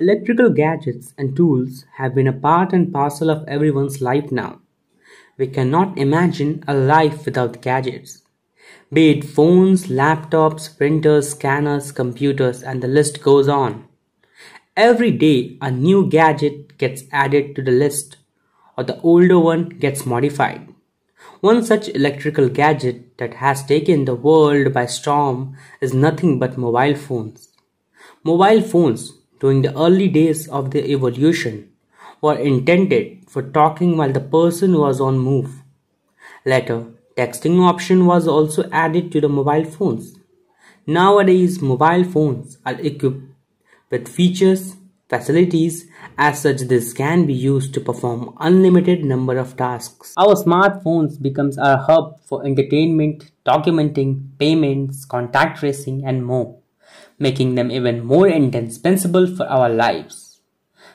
Electrical gadgets and tools have been a part and parcel of everyone's life now. We cannot imagine a life without gadgets. Be it phones, laptops, printers, scanners, computers, and the list goes on. Every day, a new gadget gets added to the list, or the older one gets modified. One such electrical gadget that has taken the world by storm is nothing but mobile phones. Mobile phones during the early days of their evolution were intended for talking while the person was on move. Later, texting option was also added to the mobile phones. Nowadays, mobile phones are equipped with features, facilities, as such this can be used to perform unlimited number of tasks. Our smartphones becomes our hub for entertainment, documenting, payments, contact tracing and more making them even more indispensable for our lives.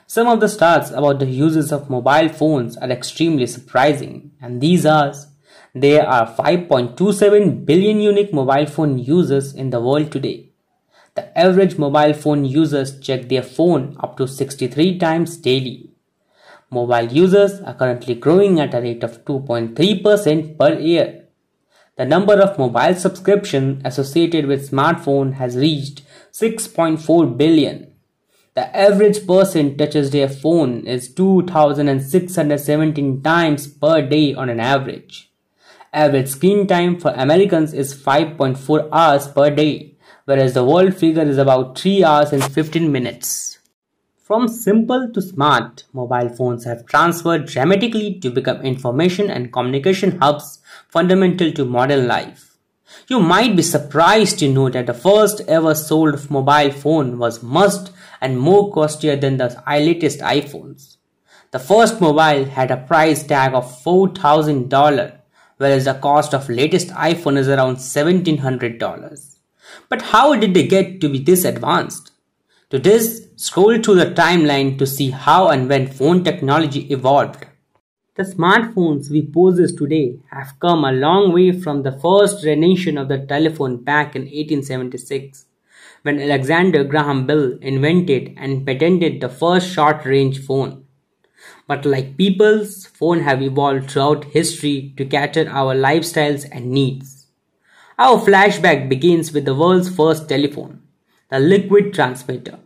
Some of the stats about the uses of mobile phones are extremely surprising, and these are there are 5.27 billion unique mobile phone users in the world today. The average mobile phone users check their phone up to 63 times daily. Mobile users are currently growing at a rate of 2.3% per year. The number of mobile subscriptions associated with smartphone has reached 6.4 billion. The average person touches their phone is 2617 times per day on an average. Average screen time for Americans is 5.4 hours per day, whereas the world figure is about 3 hours and 15 minutes. From simple to smart, mobile phones have transferred dramatically to become information and communication hubs fundamental to modern life. You might be surprised to know that the first ever sold mobile phone was much and more costlier than the latest iPhones. The first mobile had a price tag of $4,000, whereas the cost of latest iPhone is around $1,700. But how did they get to be this advanced? To this, scroll through the timeline to see how and when phone technology evolved. The smartphones we possess today have come a long way from the first rendition of the telephone back in 1876 when Alexander Graham Bell invented and patented the first short-range phone. But like people's, phones have evolved throughout history to cater our lifestyles and needs. Our flashback begins with the world's first telephone, the liquid transmitter.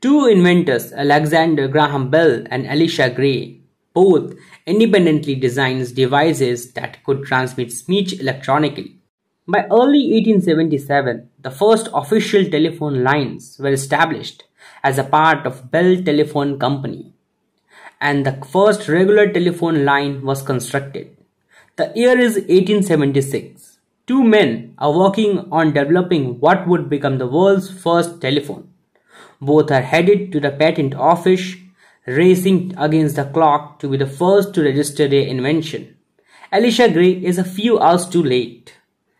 Two inventors, Alexander Graham Bell and Elisha Gray, both independently designs devices that could transmit speech electronically. By early 1877, the first official telephone lines were established as a part of Bell Telephone Company, and the first regular telephone line was constructed. The year is 1876. Two men are working on developing what would become the world's first telephone. Both are headed to the patent office racing against the clock to be the first to register their invention. Elisha Gray is a few hours too late.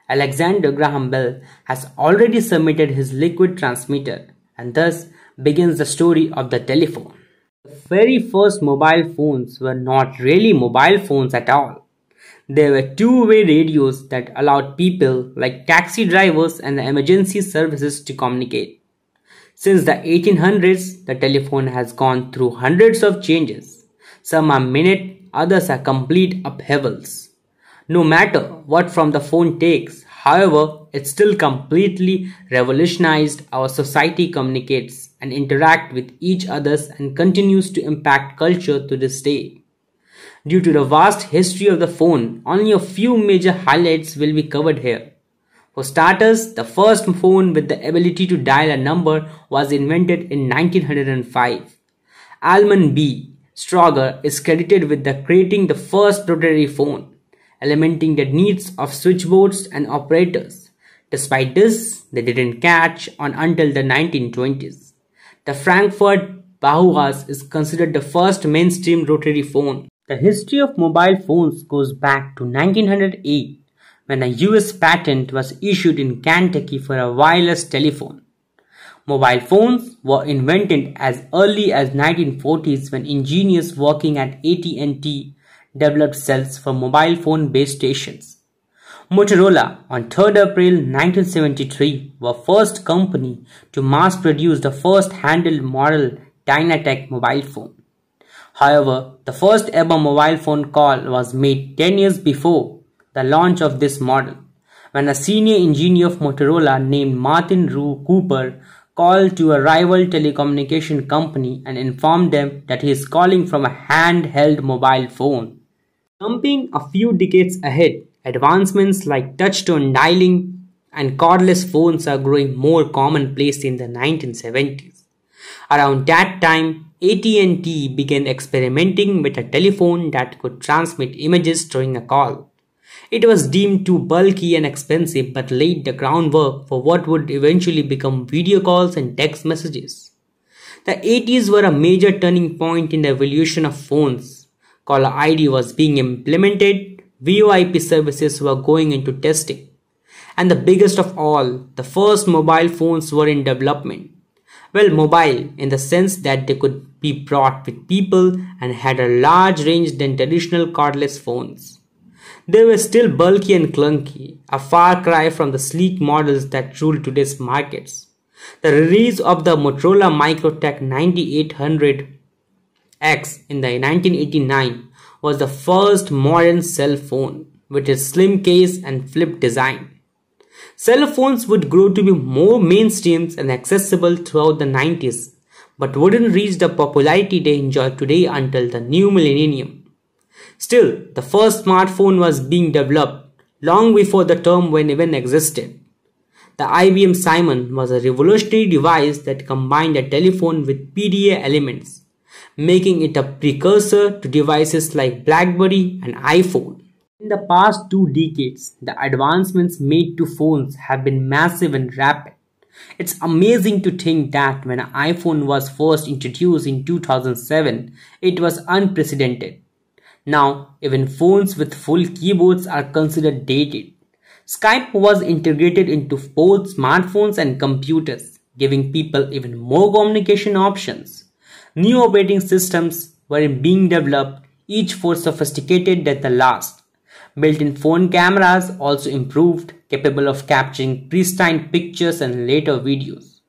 Alexander Graham Bell has already submitted his liquid transmitter and thus begins the story of the telephone. The very first mobile phones were not really mobile phones at all. They were two-way radios that allowed people like taxi drivers and the emergency services to communicate. Since the 1800s, the telephone has gone through hundreds of changes. Some are minute, others are complete upheavals. No matter what from the phone takes, however, it still completely revolutionized our society communicates and interact with each others and continues to impact culture to this day. Due to the vast history of the phone, only a few major highlights will be covered here. For starters, the first phone with the ability to dial a number was invented in 1905. Almon B. Strowger is credited with the creating the first rotary phone, elementing the needs of switchboards and operators. Despite this, they didn't catch on until the 1920s. The Frankfurt Bauhaus is considered the first mainstream rotary phone. The history of mobile phones goes back to 1908 when a US patent was issued in Kentucky for a wireless telephone. Mobile phones were invented as early as 1940s when engineers working at AT&T developed cells for mobile phone base stations. Motorola on 3rd April 1973 were first company to mass produce the first handheld model DynaTAC mobile phone. However, the first ever mobile phone call was made 10 years before the launch of this model, when a senior engineer of Motorola named Martin Rue Cooper called to a rival telecommunication company and informed them that he is calling from a handheld mobile phone. Jumping a few decades ahead, advancements like touch-tone dialing and cordless phones are growing more commonplace in the 1970s. Around that time, AT&T began experimenting with a telephone that could transmit images during a call. It was deemed too bulky and expensive but laid the groundwork for what would eventually become video calls and text messages. The 80s were a major turning point in the evolution of phones. Caller ID was being implemented, VoIP services were going into testing. And the biggest of all, the first mobile phones were in development. Well, mobile in the sense that they could be brought with people and had a large range than traditional cordless phones. They were still bulky and clunky, a far cry from the sleek models that rule today's markets. The release of the Motorola MicroTAC 9800X in the 1989 was the first modern cell phone with its slim case and flip design. Cell phones would grow to be more mainstream and accessible throughout the 90s, but wouldn't reach the popularity they enjoy today until the new millennium. Still, the first smartphone was being developed long before the term when even existed. The IBM Simon was a revolutionary device that combined a telephone with PDA elements, making it a precursor to devices like BlackBerry and iPhone. In the past two decades, the advancements made to phones have been massive and rapid. It's amazing to think that when an iPhone was first introduced in 2007, it was unprecedented. Now, even phones with full keyboards are considered dated. Skype was integrated into both smartphones and computers, giving people even more communication options. New operating systems were being developed, each more sophisticated than the last. Built-in phone cameras also improved, capable of capturing pristine pictures and later videos.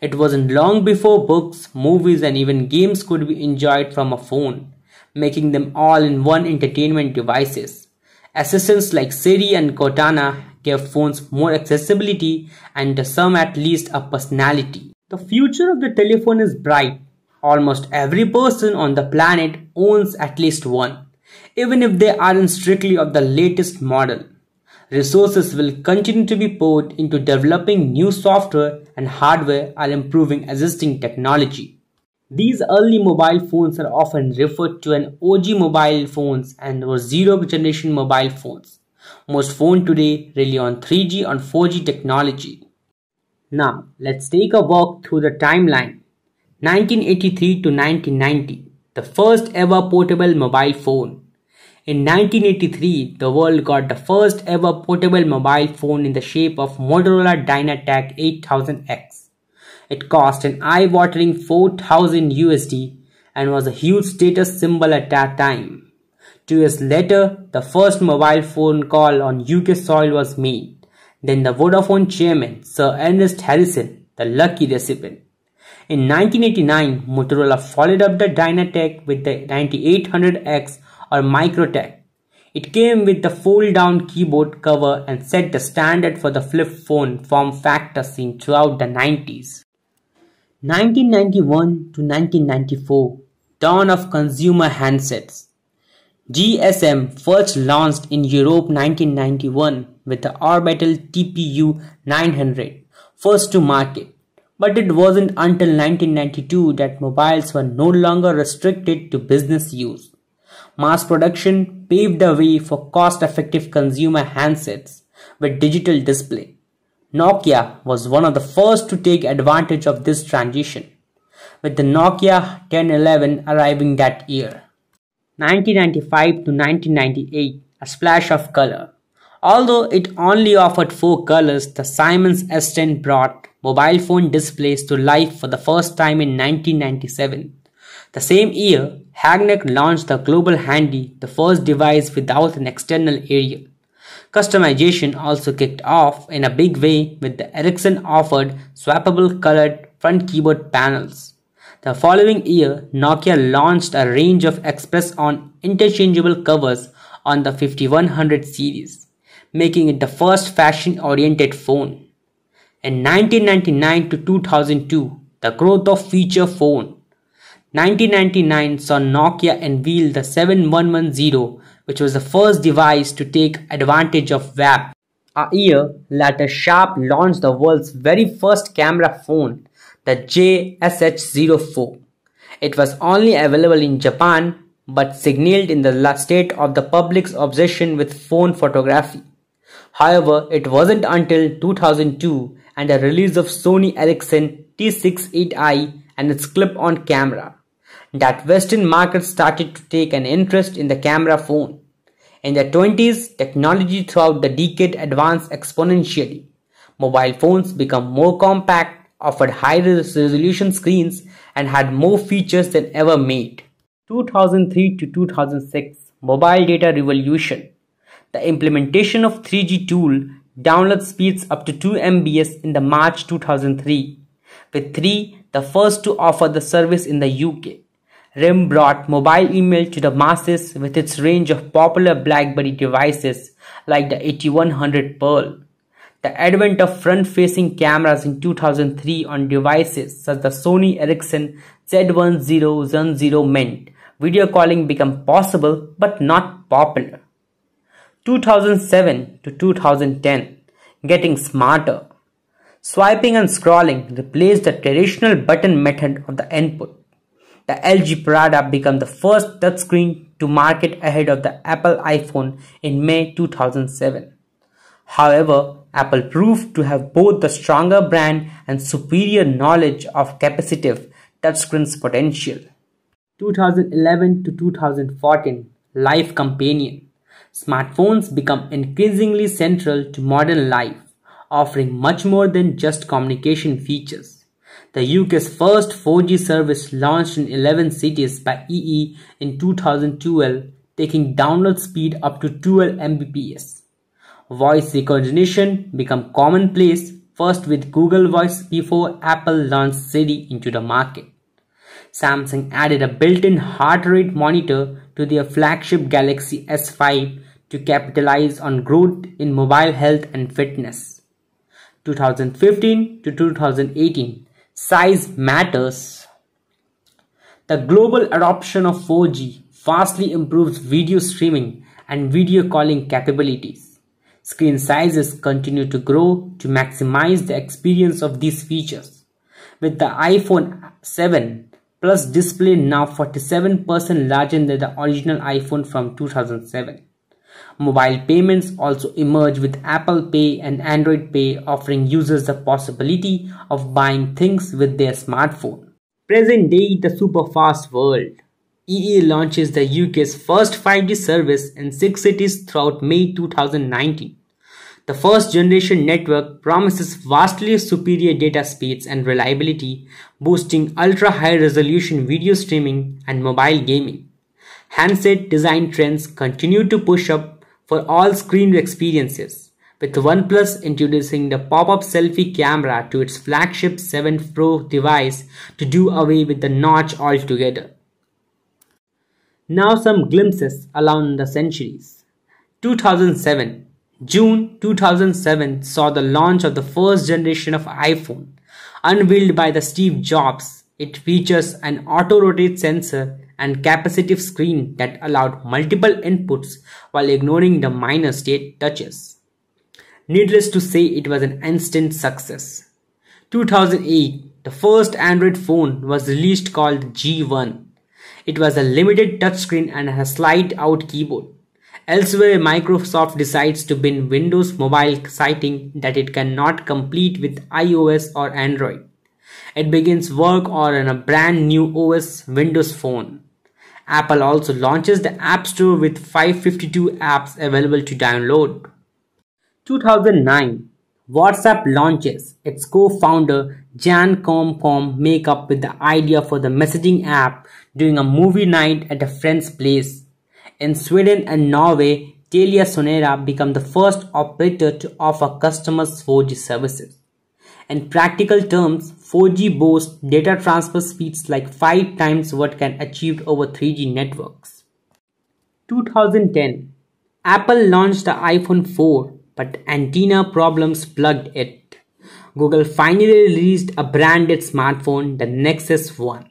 It wasn't long before books, movies and even games could be enjoyed from a phone making them all-in-one entertainment devices. Assistants like Siri and Cortana give phones more accessibility and some at least a personality. The future of the telephone is bright. Almost every person on the planet owns at least one, even if they aren't strictly of the latest model. Resources will continue to be poured into developing new software and hardware and improving existing technology. These early mobile phones are often referred to as OG mobile phones and were zero generation mobile phones. Most phones today rely on 3G and 4G technology. Now, let's take a walk through the timeline. 1983 to 1990, the first ever portable mobile phone. In 1983, the world got the first ever portable mobile phone in the shape of Motorola DynaTAC 8000X. It cost an eye-watering 4000 USD and was a huge status symbol at that time. Two years later, the first mobile phone call on UK soil was made. Then the Vodafone chairman, Sir Ernest Harrison, the lucky recipient. In 1989, Motorola followed up the DynaTAC with the 9800X or MicroTAC. It came with the fold-down keyboard cover and set the standard for the flip phone form factor seen throughout the 90s. 1991 to 1994 Dawn of consumer handsets GSM first launched in Europe 1991 with the Orbitel TPU 900, first to market. But it wasn't until 1992 that mobiles were no longer restricted to business use. Mass production paved the way for cost-effective consumer handsets with digital display. Nokia was one of the first to take advantage of this transition, with the Nokia 1011 arriving that year. 1995 to 1998, a splash of color. Although it only offered four colors, the Siemens S10 brought mobile phone displays to life for the first time in 1997. The same year, Hagenuk launched the Global Handy, the first device without an external aerial. Customization also kicked off in a big way with the Ericsson offered swappable colored front keyboard panels. The following year, Nokia launched a range of Xpress-on interchangeable covers on the 5100 series, making it the first fashion-oriented phone. In 1999 to 2002, the growth of feature phone 1999 saw Nokia unveil the 7110, which was the first device to take advantage of WAP. A year later, Sharp launched the world's very first camera phone, the JSH04. It was only available in Japan but signaled in the state of the public's obsession with phone photography. However, it wasn't until 2002 and the release of Sony Ericsson T68i and its clip-on camera that Western markets started to take an interest in the camera phone. In the 20s, technology throughout the decade advanced exponentially. Mobile phones became more compact, offered high resolution screens, and had more features than ever made. 2003 to 2006 Mobile Data Revolution The implementation of 3G tool download speeds up to 2 Mbps in the March 2003, with 3 the first to offer the service in the UK. RIM brought mobile email to the masses with its range of popular BlackBerry devices like the 8100 Pearl. The advent of front-facing cameras in 2003 on devices such as the Sony Ericsson Z1010 meant video calling became possible but not popular. 2007 to 2010 Getting smarter. Swiping and scrolling replaced the traditional button method of the input the LG Prada became the first touchscreen to market ahead of the Apple iPhone in May 2007. However, Apple proved to have both the stronger brand and superior knowledge of capacitive touchscreens potential. 2011 to 2014 Life Companion Smartphones become increasingly central to modern life, offering much more than just communication features. The UK's first 4G service launched in 11 cities by EE in 2012, taking download speed up to 12 Mbps. Voice recognition became commonplace first with Google Voice before Apple launched Siri into the market. Samsung added a built-in heart rate monitor to their flagship Galaxy S5 to capitalize on growth in mobile health and fitness. 2015 to 2018 Size matters. The global adoption of 4G vastly improves video streaming and video calling capabilities. Screen sizes continue to grow to maximize the experience of these features. With the iPhone 7 Plus display now 47% larger than the original iPhone from 2007. Mobile payments also emerge with Apple Pay and Android Pay offering users the possibility of buying things with their smartphone. Present day the super fast world. EE launches the UK's first 5G service in 6 cities throughout May 2019. The first generation network promises vastly superior data speeds and reliability, boosting ultra high resolution video streaming and mobile gaming. Handset design trends continue to push up for all screen experiences, with OnePlus introducing the pop-up selfie camera to its flagship 7 Pro device to do away with the notch altogether. Now some glimpses along the centuries. 2007 June 2007 saw the launch of the first generation of iPhone. Unveiled by the Steve Jobs, it features an auto-rotate sensor and capacitive screen that allowed multiple inputs while ignoring the minor state touches. Needless to say, it was an instant success. 2008, the first Android phone was released called G1. It was a limited touchscreen and a slide out keyboard. Elsewhere, Microsoft decides to bin Windows Mobile citing that it cannot compete with iOS or Android. It begins work on a brand new OS Windows Phone. Apple also launches the App Store with 552 apps available to download. 2009 WhatsApp launches. Its co-founder Jan Koum make up with the idea for the messaging app during a movie night at a friend's place. In Sweden and Norway, Telia Sonera became the first operator to offer customers 4G services. In practical terms, 4G boasts data transfer speeds like 5 times what can achieved over 3G networks. 2010 Apple launched the iPhone 4 but antenna problems plugged it. Google finally released a branded smartphone, the Nexus 1.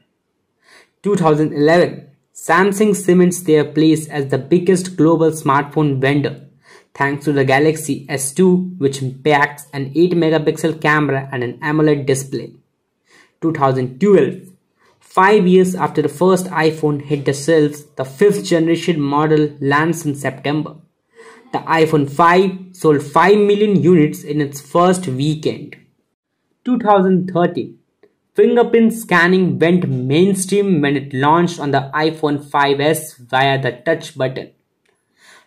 2011 Samsung cements their place as the biggest global smartphone vendor thanks to the Galaxy S2 which packs an 8 megapixel camera and an AMOLED display. 2012 Five years after the first iPhone hit the shelves, the fifth generation model lands in September. The iPhone 5 sold 5 million units in its first weekend. 2013 Fingerprint scanning went mainstream when it launched on the iPhone 5s via the touch button.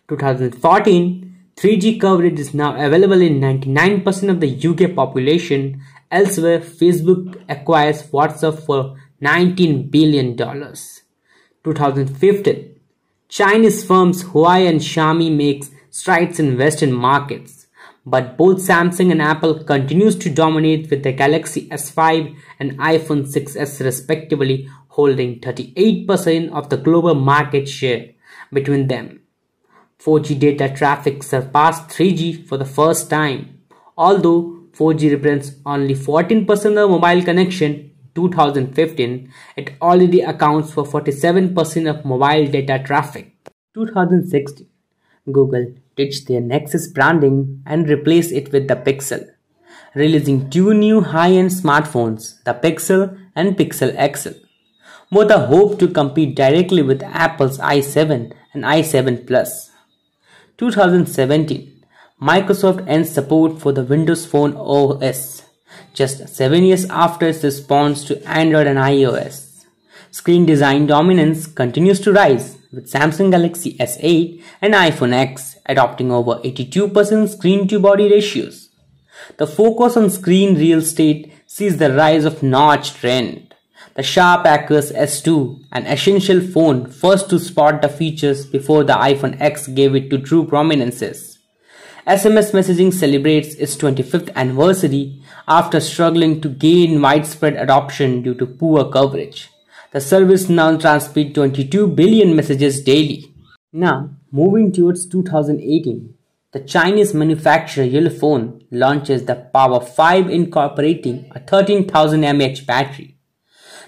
2014, 3G coverage is now available in 99% of the UK population. Elsewhere, Facebook acquires WhatsApp for $19 billion. 2015, Chinese firms Huawei and Xiaomi makes strides in Western markets but both Samsung and Apple continues to dominate with the Galaxy S5 and iPhone 6s respectively holding 38% of the global market share between them. 4G data traffic surpassed 3G for the first time. Although 4G represents only 14% of mobile connection in 2015, it already accounts for 47% of mobile data traffic. 2016 Google ditched their Nexus branding and replaced it with the Pixel, releasing two new high-end smartphones, the Pixel and Pixel XL. Both are hoped to compete directly with Apple's i7 and i7 Plus. 2017, Microsoft ends support for the Windows Phone OS, just 7 years after its response to Android and iOS. Screen design dominance continues to rise, with Samsung Galaxy S8 and iPhone X adopting over 82% screen to body ratios. The focus on screen real estate sees the rise of notch trend. The Sharp Aquos S2, an essential phone first to spot the features before the iPhone X gave it to true prominences. SMS messaging celebrates its 25th anniversary after struggling to gain widespread adoption due to poor coverage. The service now transmits 22 billion messages daily. Now, moving towards 2018, the Chinese manufacturer Ulefone launches the Power 5 incorporating a 13,000 mAh battery.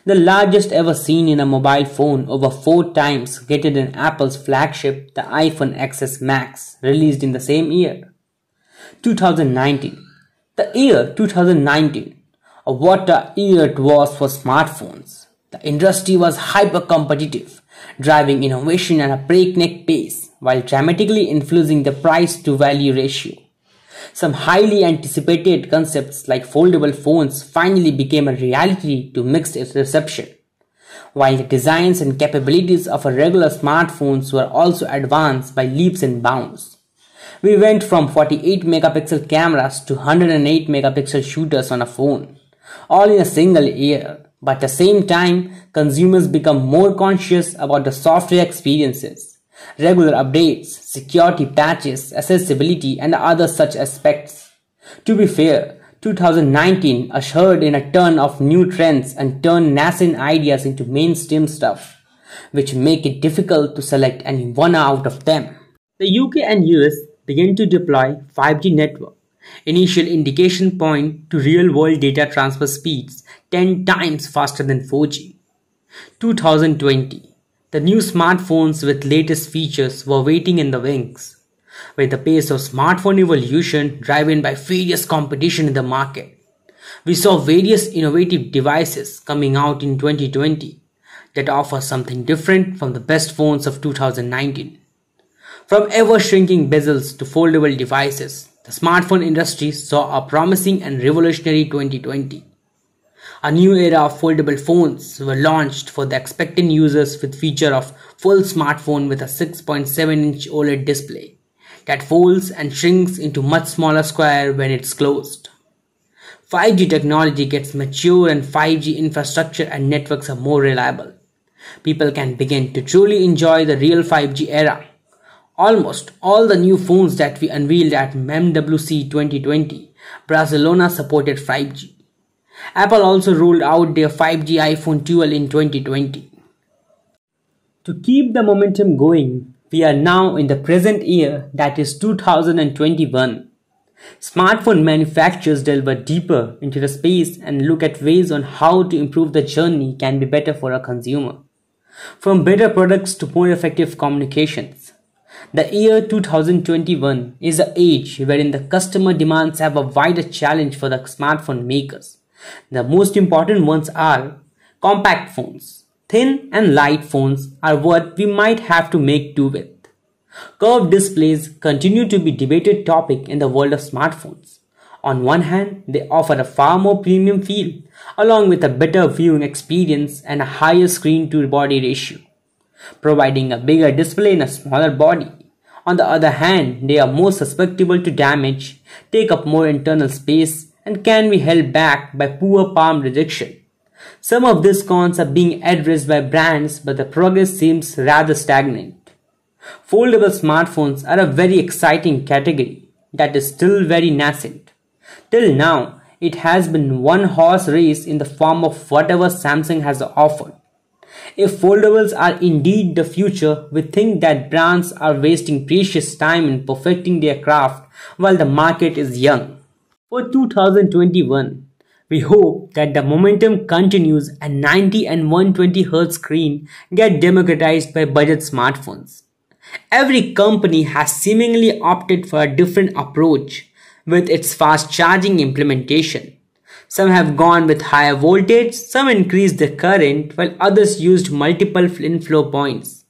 The largest ever seen in a mobile phone over four times greater than Apple's flagship, the iPhone XS Max, released in the same year. 2019. The year 2019. What a year it was for smartphones. The industry was hyper competitive, driving innovation at a breakneck pace while dramatically influencing the price to value ratio. Some highly anticipated concepts like foldable phones finally became a reality to mixed reception, while the designs and capabilities of a regular smartphones were also advanced by leaps and bounds. We went from 48 megapixel cameras to 108 megapixel shooters on a phone, all in a single year. But at the same time, consumers become more conscious about the software experiences, regular updates, security patches, accessibility, and other such aspects. To be fair, 2019 ushered in a turn of new trends and turned nascent ideas into mainstream stuff, which make it difficult to select any one out of them. The UK and US began to deploy 5G network Initial indication point to real-world data transfer speeds 10 times faster than 4G. 2020. The new smartphones with latest features were waiting in the wings, with the pace of smartphone evolution driven by furious competition in the market. We saw various innovative devices coming out in 2020 that offer something different from the best phones of 2019. From ever shrinking bezels to foldable devices, the smartphone industry saw a promising and revolutionary 2020. A new era of foldable phones were launched for the expectant users with feature of full smartphone with a 6.7-inch OLED display that folds and shrinks into much smaller square when it's closed. 5G technology gets mature and 5G infrastructure and networks are more reliable. People can begin to truly enjoy the real 5G era Almost all the new phones that we unveiled at MWC 2020, Barcelona supported 5G. Apple also rolled out their 5G iPhone 12 in 2020. To keep the momentum going, we are now in the present year that is 2021. Smartphone manufacturers delve deeper into the space and look at ways on how to improve the journey can be better for a consumer. From better products to more effective communications. The year 2021 is the age wherein the customer demands have a wider challenge for the smartphone makers. The most important ones are compact phones. Thin and light phones are what we might have to make do with. Curved displays continue to be a debated topic in the world of smartphones. On one hand, they offer a far more premium feel, along with a better viewing experience and a higher screen to body ratio, providing a bigger display in a smaller body. On the other hand, they are more susceptible to damage, take up more internal space, and can be held back by poor palm rejection. Some of these cons are being addressed by brands, but the progress seems rather stagnant. Foldable smartphones are a very exciting category that is still very nascent. Till now, it has been one horse race in the form of whatever Samsung has offered. If foldables are indeed the future, we think that brands are wasting precious time in perfecting their craft while the market is young. For 2021, we hope that the momentum continues and 90 and 120 Hz screen get democratized by budget smartphones. Every company has seemingly opted for a different approach with its fast charging implementation. Some have gone with higher voltage, some increased the current, while others used multiple inflow points.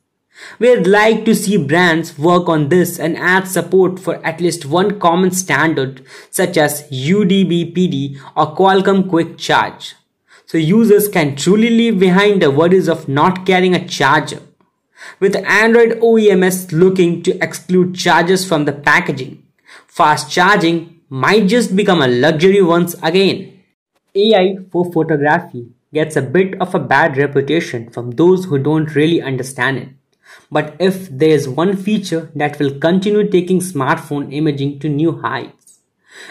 We'd like to see brands work on this and add support for at least one common standard such as USB PD or Qualcomm Quick Charge. So users can truly leave behind the worries of not carrying a charger. With Android OEMs looking to exclude chargers from the packaging, fast charging might just become a luxury once again. AI for photography gets a bit of a bad reputation from those who don't really understand it. But if there is one feature that will continue taking smartphone imaging to new heights,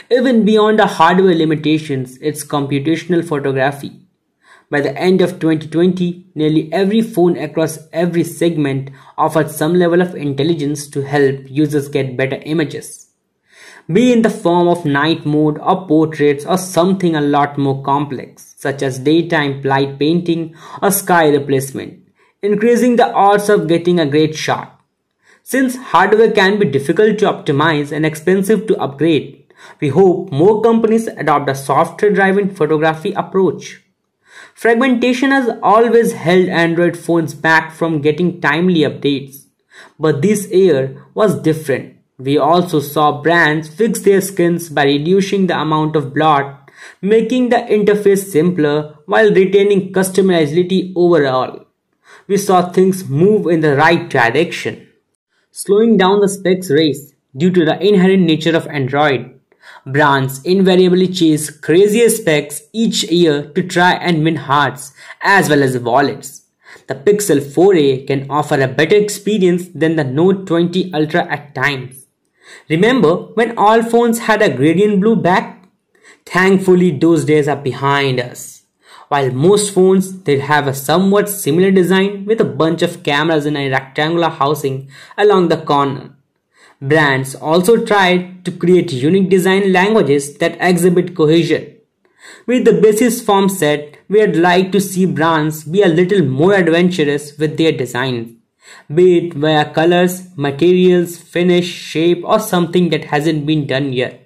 even beyond the hardware limitations, it's computational photography. By the end of 2020, nearly every phone across every segment offered some level of intelligence to help users get better images. Be in the form of night mode or portraits or something a lot more complex, such as daytime light painting or sky replacement, increasing the odds of getting a great shot. Since hardware can be difficult to optimize and expensive to upgrade, we hope more companies adopt a software driven photography approach. Fragmentation has always held Android phones back from getting timely updates. But this year was different. We also saw brands fix their skins by reducing the amount of blot, making the interface simpler while retaining customizability overall. We saw things move in the right direction. Slowing down the specs race due to the inherent nature of Android Brands invariably chase crazier specs each year to try and win hearts as well as wallets. The Pixel 4a can offer a better experience than the Note 20 Ultra at times. Remember when all phones had a gradient blue back? Thankfully those days are behind us. While most phones they have a somewhat similar design with a bunch of cameras in a rectangular housing along the corner. Brands also tried to create unique design languages that exhibit cohesion. With the basis form set, we'd like to see brands be a little more adventurous with their designs, be it via colors, materials, finish, shape, or something that hasn't been done yet.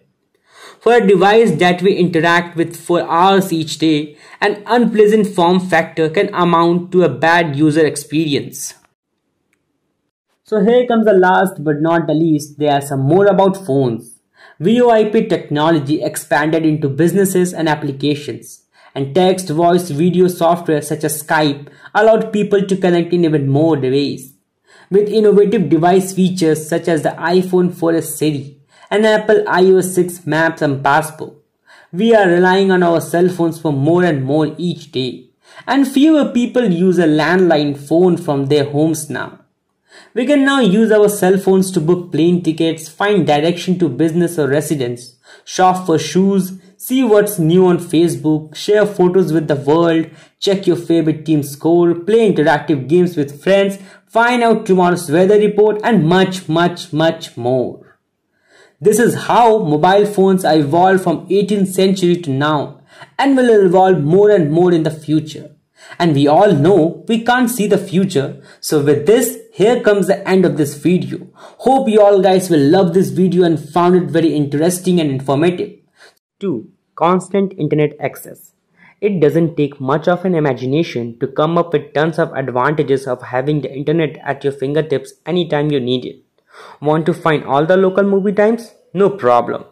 For a device that we interact with for hours each day, an unpleasant form factor can amount to a bad user experience. So here comes the last but not the least, there are some more about phones. VoIP technology expanded into businesses and applications, and text, voice, video software such as Skype allowed people to connect in even more ways. With innovative device features such as the iPhone 4S Siri and Apple iOS 6 Maps and Passbook, we are relying on our cell phones for more and more each day. And fewer people use a landline phone from their homes now. We can now use our cell phones to book plane tickets, find direction to business or residence, shop for shoes, see what's new on Facebook, share photos with the world, check your favorite team score, play interactive games with friends, find out tomorrow's weather report, and much, much, much more. This is how mobile phones are evolved from 18th century to now and will evolve more and more in the future. And we all know we can't see the future. So with this, here comes the end of this video. Hope you all guys will love this video and found it very interesting and informative. 2. Constant internet access. It doesn't take much of an imagination to come up with tons of advantages of having the internet at your fingertips anytime you need it. Want to find all the local movie times? No problem.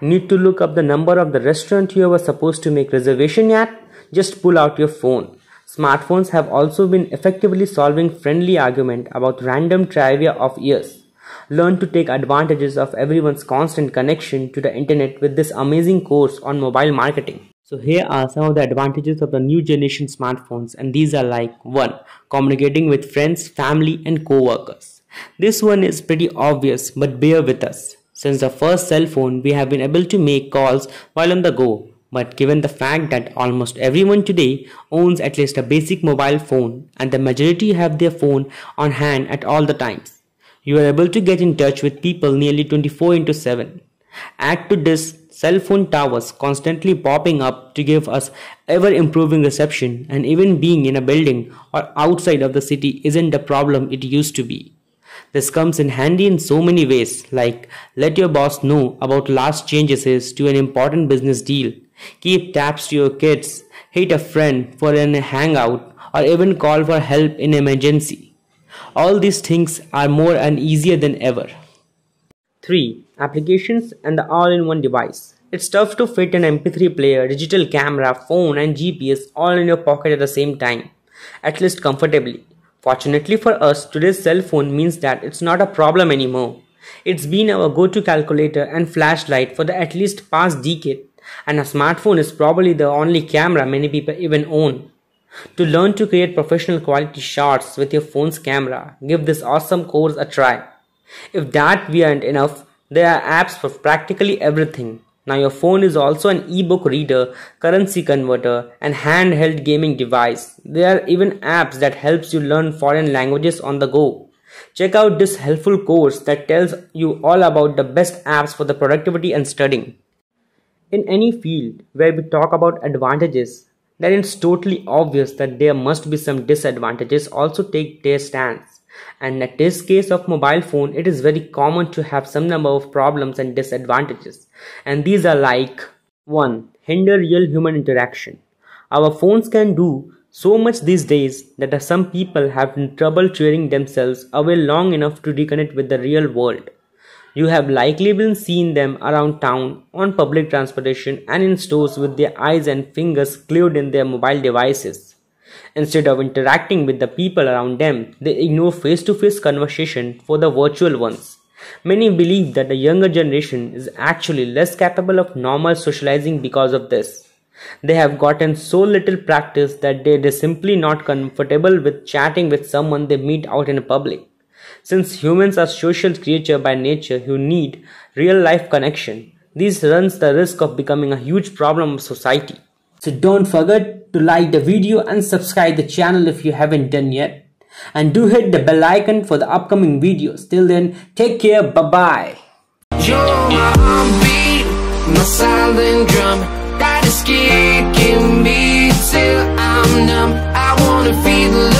Need to look up the number of the restaurant you were supposed to make reservation at? Just pull out your phone. Smartphones have also been effectively solving friendly argument about random trivia of years. Learn to take advantages of everyone's constant connection to the internet with this amazing course on mobile marketing. So here are some of the advantages of the new generation smartphones and these are like 1. Communicating with friends, family and co-workers. This one is pretty obvious but bear with us. Since the first cell phone we have been able to make calls while on the go but given the fact that almost everyone today owns at least a basic mobile phone and the majority have their phone on hand at all the times, you are able to get in touch with people nearly 24 into 7. Add to this cell phone towers constantly popping up to give us ever improving reception and even being in a building or outside of the city isn't the problem it used to be. This comes in handy in so many ways like let your boss know about last changes to an important business deal keep tabs to your kids, hit a friend for an hangout, or even call for help in emergency. All these things are more and easier than ever. 3. Applications and the all-in-one device. It's tough to fit an MP3 player, digital camera, phone and GPS all in your pocket at the same time, at least comfortably. Fortunately for us, today's cell phone means that it's not a problem anymore. It's been our go-to calculator and flashlight for the at least past decade and a smartphone is probably the only camera many people even own. To learn to create professional quality shots with your phone's camera, give this awesome course a try. If that weren't enough, there are apps for practically everything. Now your phone is also an ebook reader, currency converter, and handheld gaming device. There are even apps that helps you learn foreign languages on the go. Check out this helpful course that tells you all about the best apps for the productivity and studying. In any field where we talk about advantages, then it's totally obvious that there must be some disadvantages also take their stance. And in this case of mobile phone, it is very common to have some number of problems and disadvantages. And these are like 1. Hinder real human interaction. Our phones can do so much these days that some people have trouble cheering themselves away long enough to reconnect with the real world. You have likely been seen them around town, on public transportation, and in stores with their eyes and fingers glued in their mobile devices. Instead of interacting with the people around them, they ignore face to face conversation for the virtual ones. Many believe that the younger generation is actually less capable of normal socializing because of this. They have gotten so little practice that they are simply not comfortable with chatting with someone they meet out in public. Since humans are social creatures by nature who need real life connection, this runs the risk of becoming a huge problem of society. So don't forget to like the video and subscribe the channel if you haven't done yet. And do hit the bell icon for the upcoming videos. Till then, take care, bye bye. You're my silent drum kicking me till I'm numb I wanna feel the love